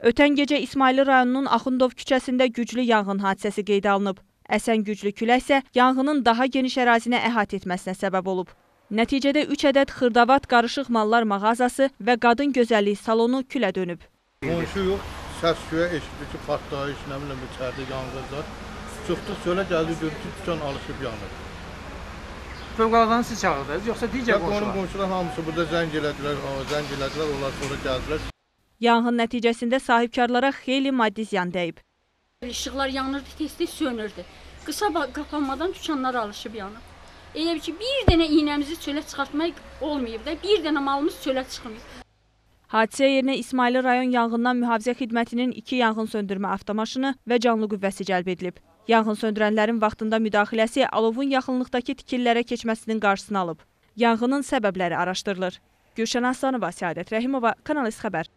Ötən gecə İsmaili rayonunun Axundov küçəsində güclü yanğın hadisəsi qeydə alınıb. Əsən güclü külək isə yanğının daha geniş ərazinə əhatə etməsinə səbəb olub. Nəticədə 3 ədəd xırdavat qarışıq mallar mağazası və qadın gözəllik salonu külə dönüb. Qonşu yox, səs göyə eşitdi ki, partlayış, nə bilim, içəridə yanğınlar. Çıxdıq çölə gəldi, gördük ki, dükan alışıb yanır. Fövqəladanı siz çağırdınız, yoxsa digər Onun qonşular? qonşular hamısı burada zəng elədilər, zəng elədilər, onlar sonra gəldilər. Yanğın nəticəsində sahibkarlara xeyli maddi ziyan dəyib. İşıqlar yanırdı, tez-tez sönürdü. Qısa qapanmadan dükanlar alışıb yanıb. Elə ki, bir dənə iynəmizi çölə çıxartmaq olmayıb da, bir dənə malımız çölə çıxmayıb. Hadisə yerinə İsmaili rayon yanğından mühafizə xidmətinin 2 yanğın söndürmə avtomaşını və canlı qüvvəsi cəlb edilib. Yanğın söndürənlərin vaxtında müdaxiləsi alovun yaxınlıqdakı tikililərə keçməsinin qarşısını alıb. Yanğının səbəbləri araşdırılır. Gülşən Aslanova, Səadət Rəhimova, Kanal İS xəbər.